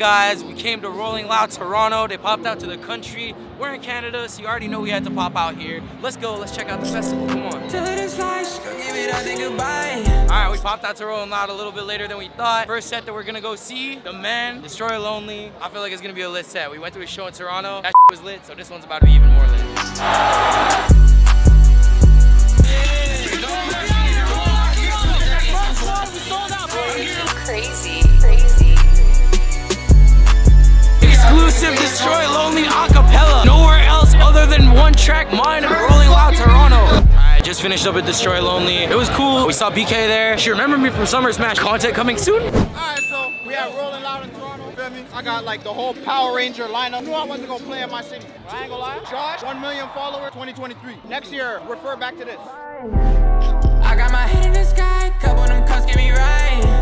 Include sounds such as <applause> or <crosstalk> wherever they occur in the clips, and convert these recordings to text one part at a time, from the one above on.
guys? We came to Rolling Loud Toronto. They popped out to the country. We're in Canada, so you already know we had to pop out here. Let's go. Let's check out the festival. Come on. Alright, we popped out to Rolling Loud a little bit later than we thought. First set that we're gonna go see, The Man, Destroy Lonely. I feel like it's gonna be a lit set. We went to a show in Toronto. That was lit, so this one's about to be even more lit. Just finished up at Destroy Lonely. It was cool. We saw BK there. She remembered me from Summer Smash. Content coming soon. Alright, so we have Rolling Loud in Toronto, feel me? I got like the whole Power Ranger lineup. Knew I wasn't gonna play in my city. I ain't gonna lie. Josh, 1 million followers, 2023. Next year, refer back to this. I got my head in the sky, couple of them cups get me right.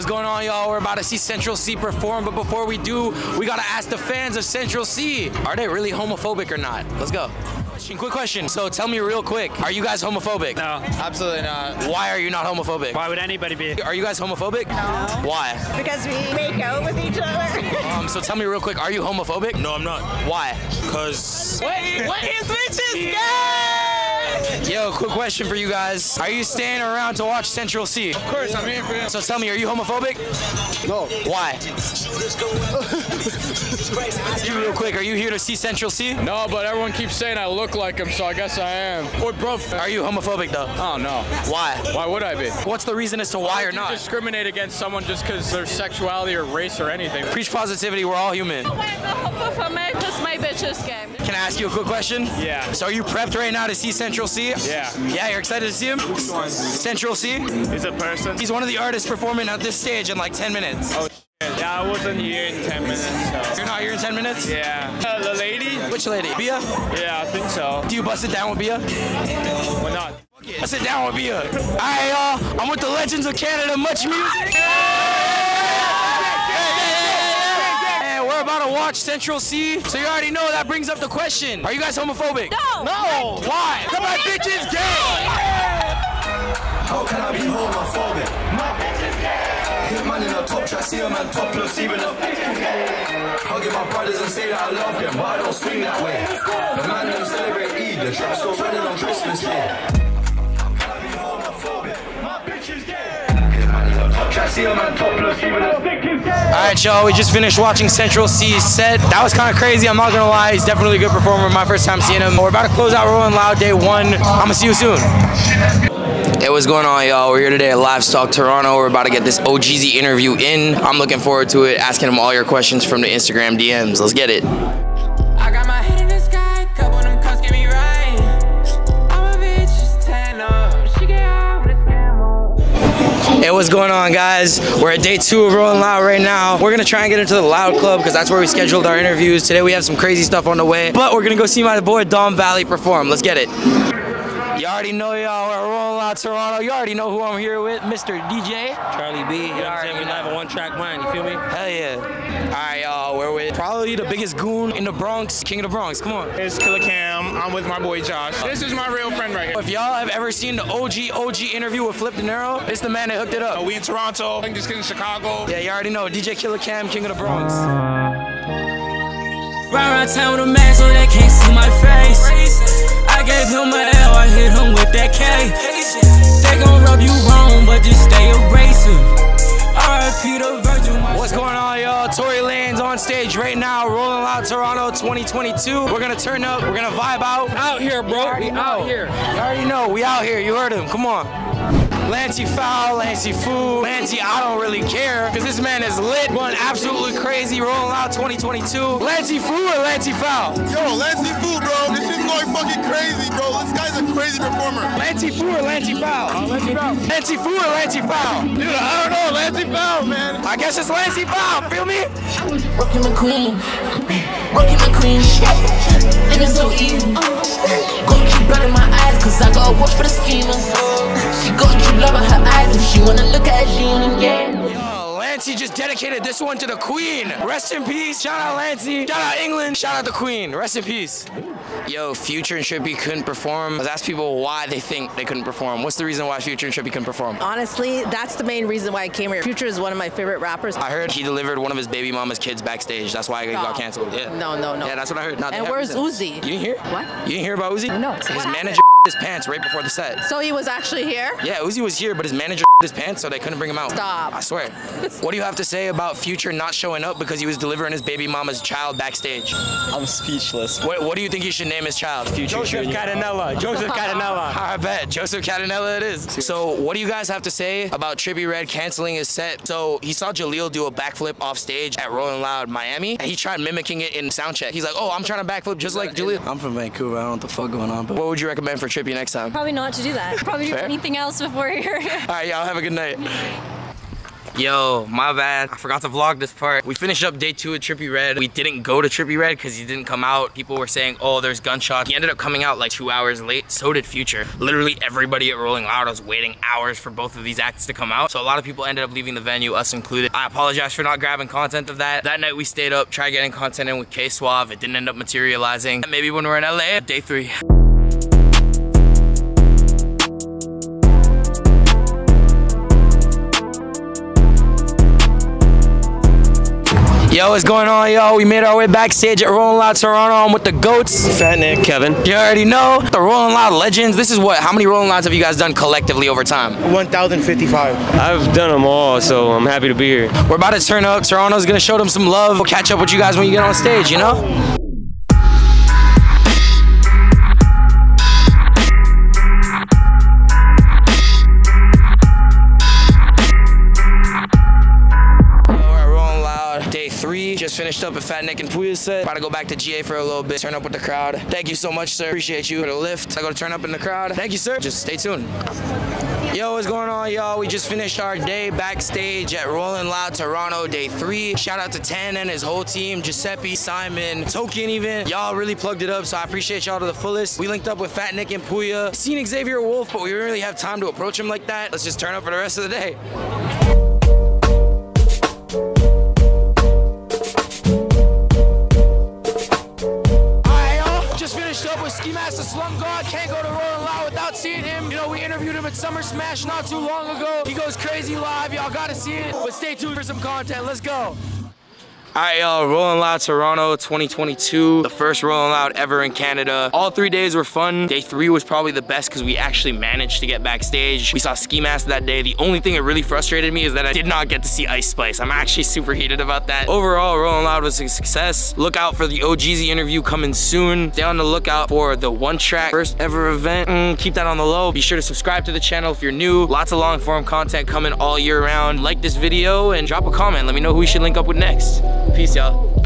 What's going on, y'all? We're about to see Central Cee perform, but before we do, we gotta ask the fans of Central Cee are they really homophobic or not? Let's go. Quick question. So tell me real quick, are you guys homophobic? No, Absolutely not. Why are you not homophobic? why would anybody be? Are you guys homophobic? No. Why? because we make out with each other. <laughs> Um, so tell me real quick, are you homophobic? No, I'm not. Why? Cause What? What is bitches? Yo, quick question for you guys. Are you staying around to watch Central Cee? Of course, I'm here for him. So tell me, are you homophobic? No. Why? <laughs> Ask you real quick, are you here to see Central Cee? No, but everyone keeps saying I look like him, so I guess I am. Or bro, Are you homophobic though? oh no. Why? Why would I be? What's the reason as to why or not? Discriminate against someone just because their sexuality or race or anything. Preach positivity, we're all human. Because my bitch is gay. Can I ask you a quick question? Yeah. So are you prepped right now to see Central Cee? Yeah. Yeah, you're excited to see him? Central Cee? He's a person. He's one of the artists performing at this stage in like 10 minutes. Oh, Yeah, I wasn't here in 10 minutes, so. You're not here in 10 minutes? Yeah. Uh, the lady? Which lady? Bia? Yeah, I think so. Do you bust it down with Bia? Why not? Bust it down with Bia. Alright, y'all. I'm with the Legends of Canada. MuchMusic. And we're about to watch Central Cee. So you already know that brings up the question. Are you guys homophobic? No. No. Why? Come on, bitches gay. How can I be homophobic? My bitch is Hit man in a top track, see a man topless, even a Hugging my brothers and say that I love them, but I don't swing that way. The man them celebrate Eid, the trap still running on Christmas Day. Alright, y'all, we just finished watching Central Cee's set. That was kind of crazy, I'm not gonna lie. He's definitely a good performer. My first time seeing him. We're about to close out Rolling Loud Day 1. I'm gonna see you soon. Hey, what's going on, y'all? We're here today at Livestock Toronto. We're about to get this OhGeesy interview in. I'm looking forward to it, asking him all your questions from the Instagram DMs. Let's get it. What's going on, guys? We're at day two of Rolling Loud right now. We're gonna try and get into the Loud Club because that's where we scheduled our interviews. Today we have some crazy stuff on the way, but we're gonna go see my boy Dom Valley perform. Let's get it. You already know y'all. We're Rolling Loud Toronto. You already know who I'm here with, Mr. DJ. Charlie B. You know what I'm saying? We live a one-track mind. You feel me? Hell yeah. All right, y'all. We're with probably the biggest goon in the Bronx, King of the Bronx. Come on. It's Killer Cam. I'm with my boy Josh. Uh, this is my real friend right here. If y'all have ever seen the OG OG interview with Flip De Niro, it's the man that hooked it up. We in Toronto. I'm just in Chicago. Yeah, you already know. DJ Killer Cam, King of the Bronx. Ride around town with a mask so they can't see my face. I gave him a L, I hit him with that K. They gon' rub you wrong, but just stay abrasive. RIP the Virgin. What's going on, y'all? Tory Lanez on stage right now, Rolling Loud Toronto 2022. We're gonna turn up, we're gonna vibe out. Out here, bro. We out here. You already know, we out here. You heard him. Come on. Lancey Foul, Lancey Foo, Lancey, I don't really care, because this man is lit, going absolutely crazy, Rolling Loud 2022. Lancey Foo or Lancey Foul? Yo, Lancey Fu, bro. This shit's going fucking crazy, bro. This guy's a crazy performer. Lancey Foo or Lancey Foul? Oh, Lancey Foul. Lancey Foo or Lancey Foul? Dude, I don't know. Lancey Foul, man. I guess it's Lancey Foul, feel me? Rockin' McQueen, Rockin' McQueen. Niggas so evil. Gon' keep blood in my eyes, cause I got watch for the schemers. She gon' keep love in her eyes if she wanna look at and. Yo, Lancey just dedicated this one to the Queen. Rest in peace. Shout out Lancey. Shout out England. Shout out the Queen. Rest in peace. Yo, Future and Trippie couldn't perform. Let's ask people why they think they couldn't perform. What's the reason why Future and Trippie couldn't perform? Honestly, that's the main reason why I came here. Future is one of my favorite rappers. I heard he delivered one of his baby mama's kids backstage. That's why he got canceled. Yeah. No, no, no. Yeah, that's what I heard. No, they And where's reasons. Uzi? You didn't hear? What? You didn't hear about Uzi? No. His What happened? manager <laughs> his pants right before the set. So he was actually here? Yeah, Uzi was here, but his manager his pants, so they couldn't bring him out. Stop. I swear. <laughs> what do you have to say about Future not showing up because he was delivering his baby mama's child backstage? I'm speechless. What, what do you think he should name his child? Future Joseph Jr.? Catanella. <laughs> Joseph Catanella. <laughs> I bet. Joseph Catanella it is. So what do you guys have to say about Trippie Redd canceling his set? So he saw Jaleel do a backflip off stage at Rolling Loud Miami, and he tried mimicking it in soundcheck. He's like, oh, I'm trying to backflip just like Jaleel. I'm from Vancouver. I don't know what the fuck going on, but What would you recommend for Trippie next time? Probably not to do that. Probably do Fair. anything else before you're All right, y'all have a good night. Yo, my bad. I forgot to vlog this part. We finished up day two at Trippie Redd. We didn't go to Trippie Redd because he didn't come out. People were saying, oh, there's gunshots. He ended up coming out like two hours late. So did Future. Literally everybody at Rolling Loud was waiting hours for both of these acts to come out. So a lot of people ended up leaving the venue, us included. I apologize for not grabbing content of that. That night we stayed up, tried getting content in with K-Suave. It didn't end up materializing. Maybe when we're in LA, day three. Yo, what's going on, yo? We made our way backstage at Rolling Loud Toronto. I'm with the GOATs. Fat Nick, Kevin. You already know the Rolling Loud Legends. This is what? How many Rolling Louds have you guys done collectively over time? 1,055. I've done them all, so I'm happy to be here. We're about to turn up. Toronto's gonna show them some love. We'll catch up with you guys when you get on stage, you know? Just finished up at Fat Nick and Pouya's set. About to go back to GA for a little bit, turn up with the crowd. Thank you so much, sir. Appreciate you for the lift. I go to turn up in the crowd. Thank you, sir. Just stay tuned. Yo, what's going on, y'all? We just finished our day backstage at Rolling Loud Toronto, day three. Shout out to Tan and his whole team, Giuseppe, Simon, Token even. Y'all really plugged it up, so I appreciate y'all to the fullest. We linked up with Fat Nick and Pouya. Seen Xavier Wulf, but we didn't really have time to approach him like that. Let's just turn up for the rest of the day. Just finished up with Ski Mask the Slump God. Can't go to Rolling Loud without seeing him. You know, we interviewed him at Summer Smash not too long ago. He goes crazy live. Y'all gotta see it. But stay tuned for some content. Let's go. Alright, y'all, Rolling Loud Toronto 2022, the first Rolling Loud ever in Canada. All three days were fun. Day three was probably the best because we actually managed to get backstage. We saw Ski Mask that day. The only thing that really frustrated me is that I did not get to see Ice Spice. I'm actually super heated about that. Overall, Rolling Loud was a success. Look out for the OhGeesy interview coming soon. Stay on the lookout for the one track first ever event. Mm, keep that on the low. Be sure to subscribe to the channel if you're new. Lots of long form content coming all year round. Like this video and drop a comment. Let me know who we should link up with next. Peace, y'all.